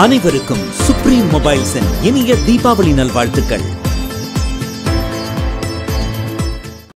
அனைவருக்கும் சுப்ரீம் மொபைல்ஸின் இனிய தீபாவளி நல்வாழ்த்துக்கள்.